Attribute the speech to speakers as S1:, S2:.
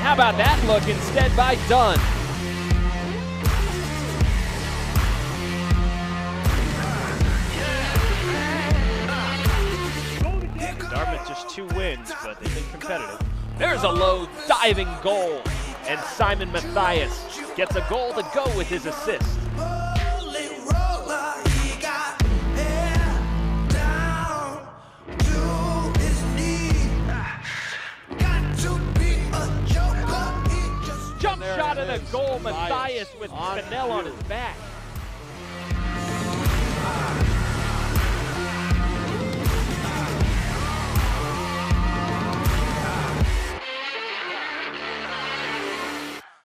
S1: And how about that look instead by Dunn?
S2: Dartmouth just two wins, but they've been competitive.
S1: There's a low diving goal. And Simon Mathias gets a goal to go with his assist. Shot of the goal, Mathias with Spinell on his back.